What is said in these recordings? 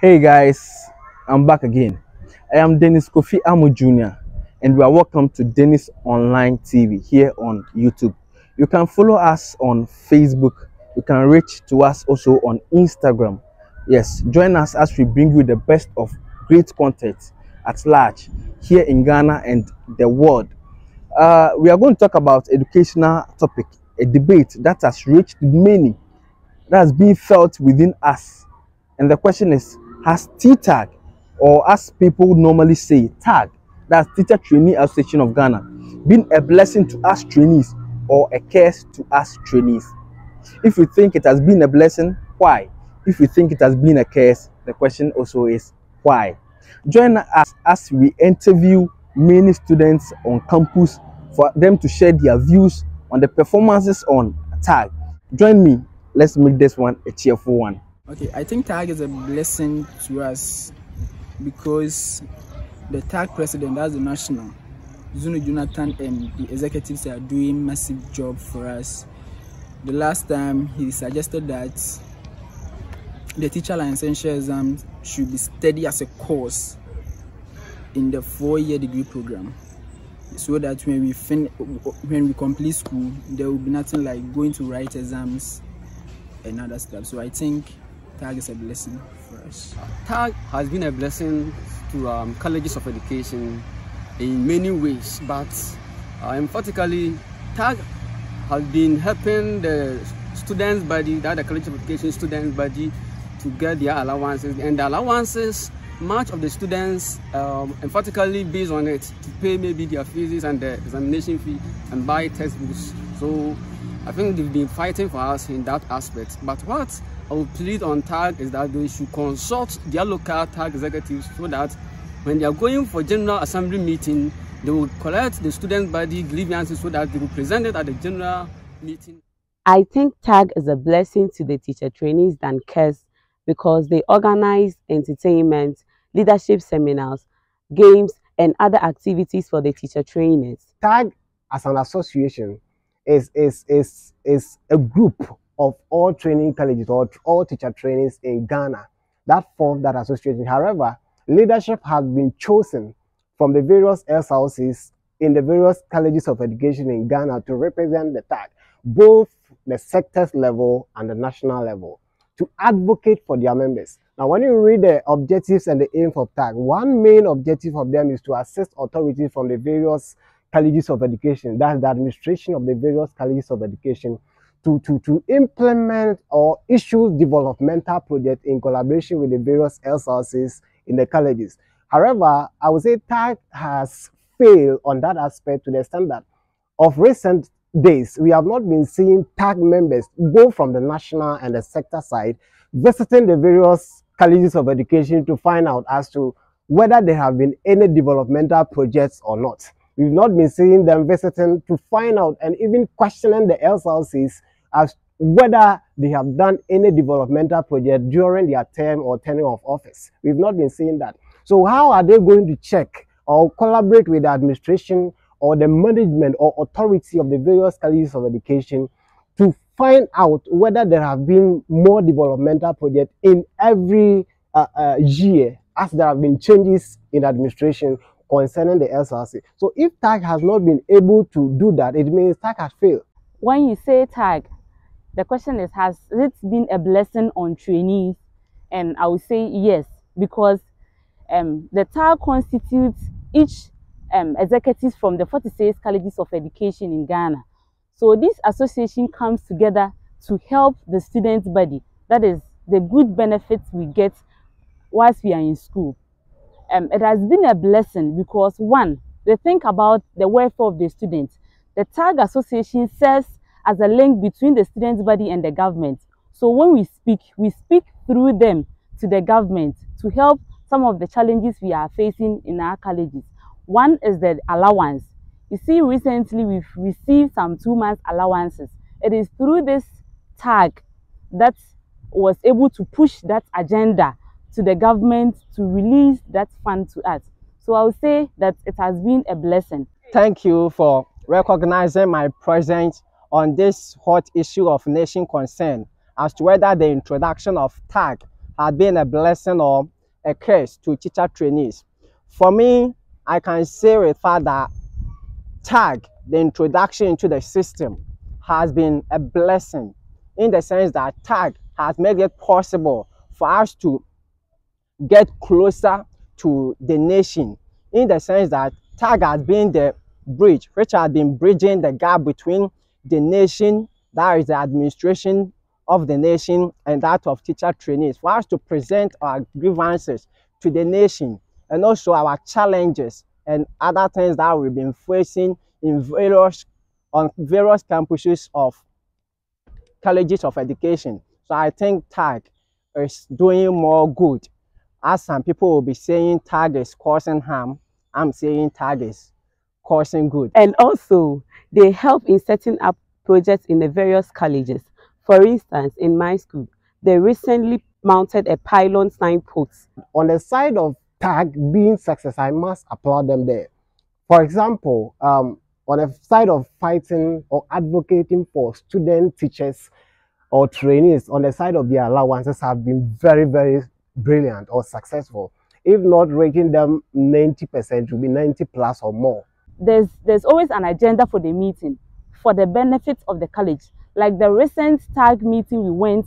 Hey guys, I'm back again. I am Dennis Kofi Amoh Jr. and we are welcome to Dennis Online TV here on YouTube. You can follow us on Facebook. You can reach to us also on Instagram. Yes, join us as we bring you the best of great content at large here in Ghana and the world. Uh, we are going to talk about educational topic, a debate that has reached many, that has been felt within us. And the question is, has T-Tag or as people normally say, TAG, that's Teacher Trainee Association of Ghana, been a blessing to us trainees or a curse to us trainees? If you think it has been a blessing, why? If you think it has been a curse, the question also is why? Join us as we interview many students on campus for them to share their views on the performances on TAG. Join me. Let's make this one a cheerful one. Okay, I think TAG is a blessing to us because the TAG president, that's the national, Zunu Jonathan and the executives are doing massive job for us. The last time he suggested that the teacher licensure exam should be studied as a course in the four-year degree program so that when we fin when we complete school there will be nothing like going to write exams and other stuff so i think tag is a blessing for us tag has been a blessing to um, colleges of education in many ways but uh, emphatically tag has been helping the students body that the college of education students body to get their allowances and the allowances much of the students um, emphatically based on it to pay maybe their fees and the examination fee and buy textbooks. So I think they've been fighting for us in that aspect. But what I would plead on TAG is that they should consult their local TAG executives so that when they are going for General Assembly meeting, they will collect the student body grievances so that they will present it at the general meeting. I think TAG is a blessing to the teacher trainees than curse because they organize entertainment, leadership seminars, games, and other activities for the teacher trainees. TAG as an association is, is, is, is a group of all training colleges or all teacher trainings in Ghana that form that association. However, leadership has been chosen from the various SLCs in the various colleges of education in Ghana to represent the TAG, both the sectors level and the national level, to advocate for their members. Now, when you read the objectives and the aims of TAG, one main objective of them is to assist authorities from the various colleges of education, that's the administration of the various colleges of education, to, to, to implement or issue developmental projects in collaboration with the various SLCs in the colleges. However, I would say TAG has failed on that aspect to the extent that of recent days, we have not been seeing TAG members go from the national and the sector side, visiting the various colleges of education to find out as to whether there have been any developmental projects or not. We've not been seeing them visiting to find out and even questioning the SLCs as whether they have done any developmental project during their term or tenure of office. We've not been seeing that. So how are they going to check or collaborate with the administration or the management or authority of the various colleges of education to find out whether there have been more developmental projects in every uh, uh, year as there have been changes in administration concerning the SLC. So if TAG has not been able to do that, it means TAG has failed. When you say TAG, the question is, has it been a blessing on trainees? And I would say yes, because um, the TAG constitutes each um, executives from the 46 colleges of education in Ghana. So this association comes together to help the student body. That is the good benefits we get whilst we are in school. Um, it has been a blessing because one, they think about the welfare of the students. The TAG association serves as a link between the student body and the government. So when we speak, we speak through them to the government to help some of the challenges we are facing in our colleges. One is the allowance. You see, recently we've received some two months allowances. It is through this tag that was able to push that agenda to the government to release that fund to us. So I would say that it has been a blessing. Thank you for recognizing my presence on this hot issue of nation concern as to whether the introduction of tag has been a blessing or a curse to teacher trainees. For me, I can say with that tag, the introduction into the system, has been a blessing in the sense that tag has made it possible for us to get closer to the nation in the sense that tag has been the bridge which has been bridging the gap between the nation that is the administration of the nation and that of teacher trainees for us to present our grievances to the nation and also our challenges and other things that we've been facing in various on various campuses of colleges of education. So I think TAG is doing more good. As some people will be saying TAG is causing harm, I'm saying TAG is causing good. And also, they help in setting up projects in the various colleges. For instance, in my school, they recently mounted a pylon signpost. On the side of TAG being success, I must applaud them there. For example, um, on the side of fighting or advocating for student teachers or trainees on the side of their allowances have been very, very brilliant or successful. If not rating them 90%, will be 90 plus or more. There's, there's always an agenda for the meeting for the benefits of the college. Like the recent TAG meeting we went,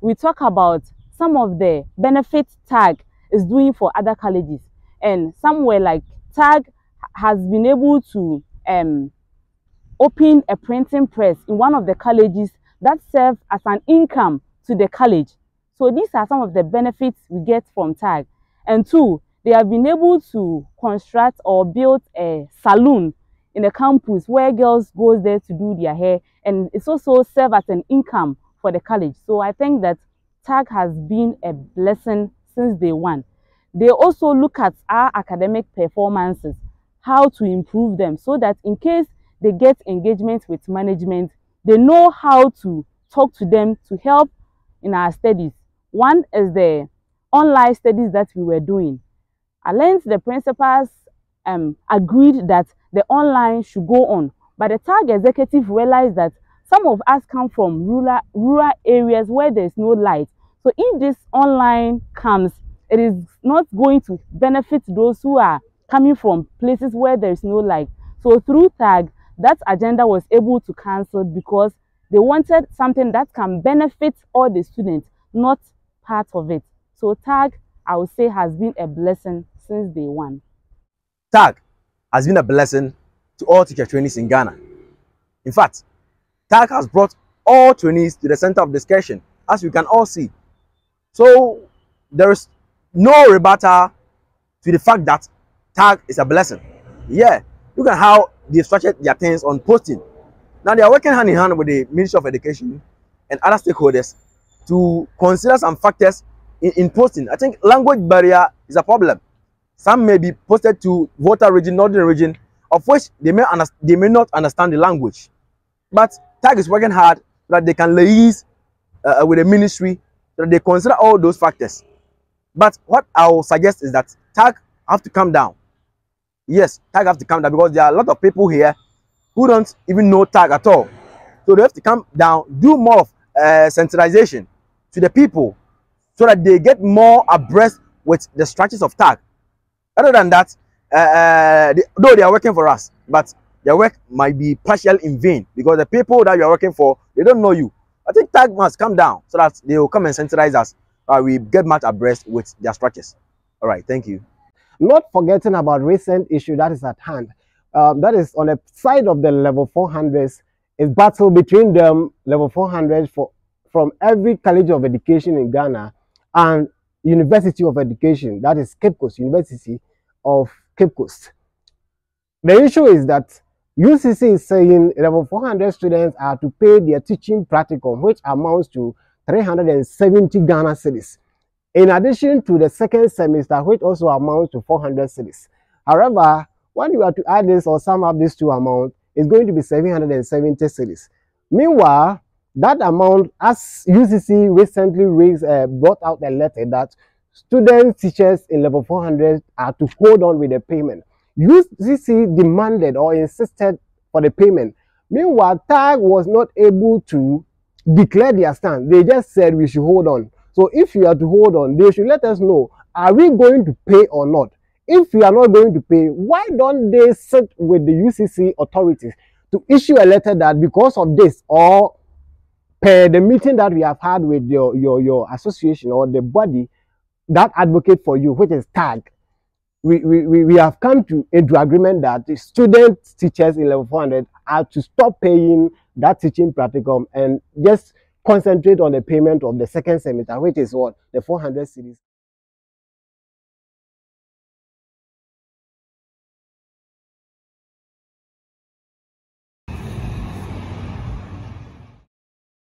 we talk about some of the benefits TAG is doing for other colleges. And somewhere like TAG has been able to um, open a printing press in one of the colleges that serve as an income to the college. So these are some of the benefits we get from TAG. And two, they have been able to construct or build a salon in the campus where girls go there to do their hair and it's also serve as an income for the college. So I think that TAG has been a blessing since day one. They also look at our academic performances how to improve them so that in case they get engagement with management, they know how to talk to them to help in our studies. One is the online studies that we were doing. I learned the principals um, agreed that the online should go on, but the TAG executive realized that some of us come from rural, rural areas where there's no light. So if this online comes, it is not going to benefit those who are coming from places where there is no light. So through TAG, that agenda was able to cancel because they wanted something that can benefit all the students, not part of it. So TAG, I would say, has been a blessing since day one. TAG has been a blessing to all teacher trainees in Ghana. In fact, TAG has brought all trainees to the center of discussion, as we can all see. So there is no rebuttal to the fact that tag is a blessing. Yeah, look at how they structured their things on posting. Now they are working hand in hand with the Ministry of Education and other stakeholders to consider some factors in, in posting. I think language barrier is a problem. Some may be posted to Volta region, northern region, of which they may, they may not understand the language. But TAG is working hard so that they can liaise uh, with the ministry so that they consider all those factors. But what I will suggest is that TAG have to come down yes tag have to come down because there are a lot of people here who don't even know tag at all so they have to come down do more of uh, centralization to the people so that they get more abreast with the structures of tag. Other than that uh, uh, they, though they are working for us but their work might be partial in vain because the people that you are working for they don't know you. I think tag must come down so that they will come and centralize us uh, we get much abreast with their structures all right thank you. Not forgetting about recent issue that is at hand. Um, that is on the side of the level 400s is battle between them level 400s for from every college of education in Ghana and University of Education, that is Cape Coast, University of Cape Coast. The issue is that UCC is saying level 400 students are to pay their teaching practicum, which amounts to 370 Ghana cedis in addition to the second semester, which also amounts to 400 cedis. However, when you are to add this or sum up these two amounts, it's going to be 770 cedis. Meanwhile, that amount, as UCC recently raised, uh, brought out a letter that students, teachers in level 400 are to hold on with the payment. UCC demanded or insisted for the payment. Meanwhile, TAG was not able to declare their stand. They just said we should hold on. So if you are to hold on, they should let us know, are we going to pay or not? If we are not going to pay, why don't they sit with the UCC authorities to issue a letter that because of this or per the meeting that we have had with your, your, your association or the body that advocate for you, which is TAG, we, we, we have come to into agreement that the student teachers in level 400 are to stop paying that teaching practicum and just concentrate on the payment of the second semester, which is what the 400 cedis.